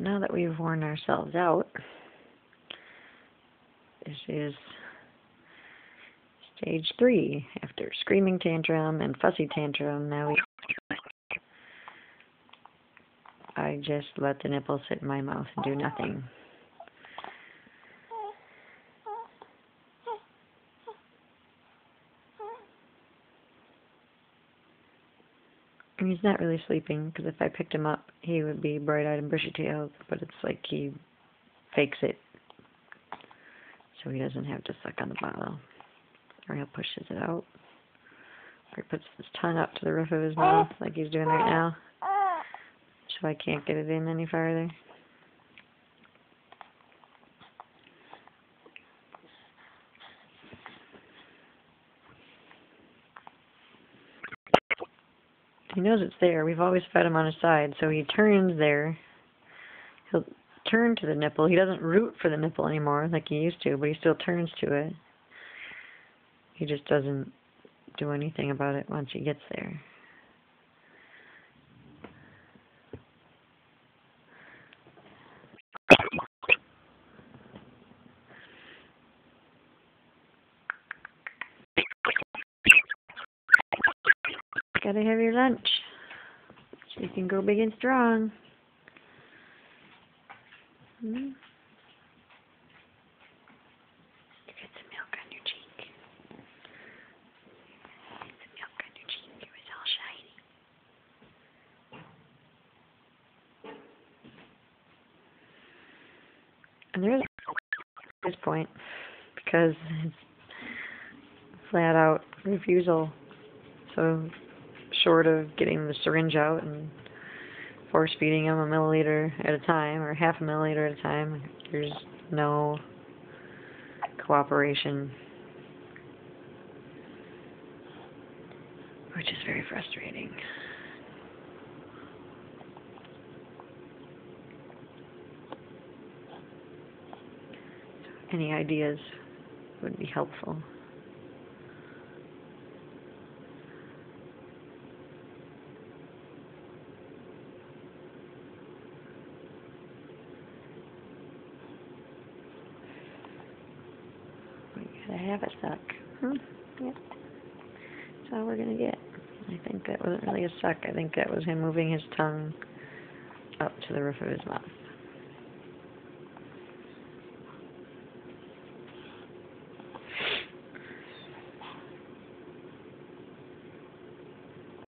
now that we've worn ourselves out, this is stage three. After screaming tantrum and fussy tantrum, now we I just let the nipple sit in my mouth and do nothing. And he's not really sleeping because if I picked him up, he would be bright-eyed and bushy-tailed. But it's like he fakes it, so he doesn't have to suck on the bottle, or he pushes it out, or he puts his tongue up to the roof of his mouth like he's doing right now, so I can't get it in any farther. He knows it's there. We've always fed him on his side, so he turns there. He'll turn to the nipple. He doesn't root for the nipple anymore like he used to, but he still turns to it. He just doesn't do anything about it once he gets there. Gotta have your lunch. So you can go big and strong. Hmm? And there's this point because it's flat out refusal. So short of getting the syringe out and force feeding him a milliliter at a time or half a milliliter at a time. There's no cooperation, which is very frustrating. Any ideas would be helpful. Gotta have a suck. Hmm. Yep. That's all we're gonna get. I think that wasn't really a suck. I think that was him moving his tongue up to the roof of his mouth.